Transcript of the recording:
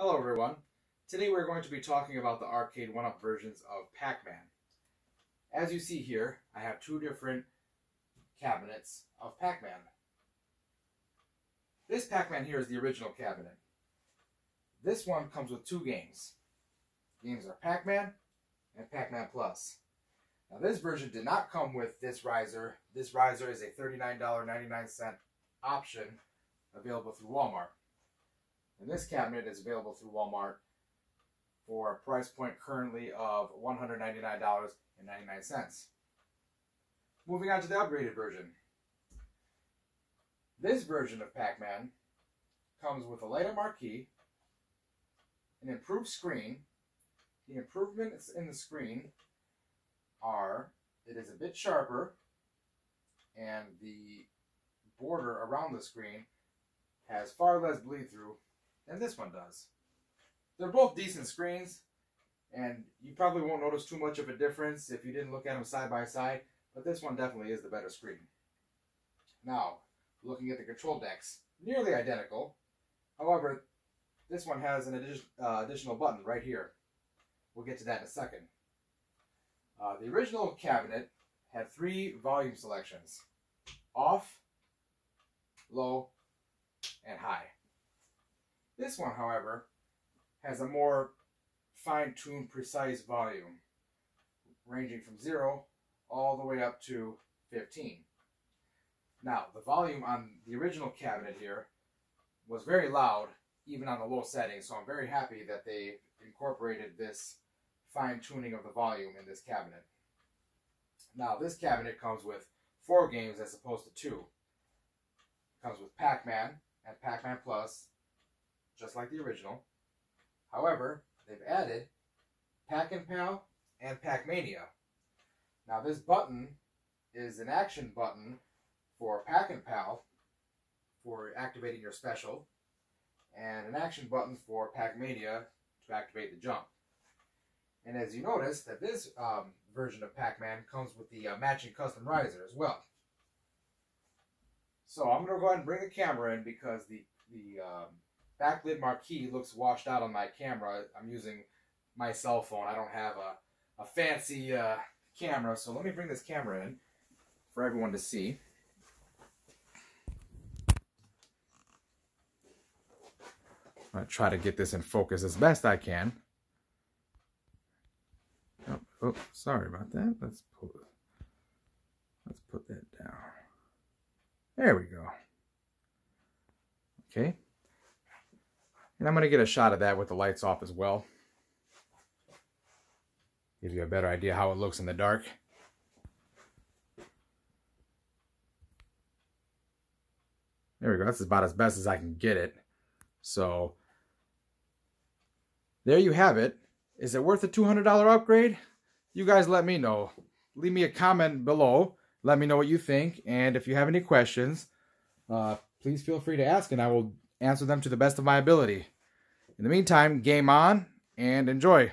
Hello everyone. Today we're going to be talking about the arcade one-up versions of Pac-Man. As you see here, I have two different cabinets of Pac-Man. This Pac-Man here is the original cabinet. This one comes with two games. games are Pac-Man and Pac-Man Plus. Now this version did not come with this riser. This riser is a $39.99 option available through Walmart. And this cabinet is available through Walmart for a price point currently of $199.99. Moving on to the upgraded version. This version of Pac-Man comes with a lighter marquee, an improved screen. The improvements in the screen are it is a bit sharper and the border around the screen has far less bleed through than this one does. They're both decent screens, and you probably won't notice too much of a difference if you didn't look at them side by side, but this one definitely is the better screen. Now, looking at the control decks, nearly identical. However, this one has an addi uh, additional button right here. We'll get to that in a second. Uh, the original cabinet had three volume selections. Off, low, and high. This one, however, has a more fine-tuned, precise volume, ranging from 0 all the way up to 15. Now, the volume on the original cabinet here was very loud, even on the low setting, so I'm very happy that they incorporated this fine-tuning of the volume in this cabinet. Now, this cabinet comes with four games as opposed to two. It comes with Pac-Man and Pac-Man Plus, just like the original. However, they've added Pac-N-Pal and Pac-Mania. Now this button is an action button for Pac-N-Pal for activating your special, and an action button for Pac-Mania to activate the jump. And as you notice, that this um, version of Pac-Man comes with the uh, matching custom riser as well. So I'm going to go ahead and bring the camera in because the, the um, backlit marquee looks washed out on my camera. I'm using my cell phone. I don't have a, a fancy uh, camera, so let me bring this camera in for everyone to see. I'm going to try to get this in focus as best I can. Oh, oh, sorry about that. Let's pull it. Let's put that down. There we go. Okay. And I'm going to get a shot of that with the lights off as well. Give you a better idea how it looks in the dark. There we go. That's about as best as I can get it. So, there you have it. Is it worth a $200 upgrade? You guys let me know. Leave me a comment below. Let me know what you think. And if you have any questions, uh, please feel free to ask and I will answer them to the best of my ability. In the meantime, game on and enjoy.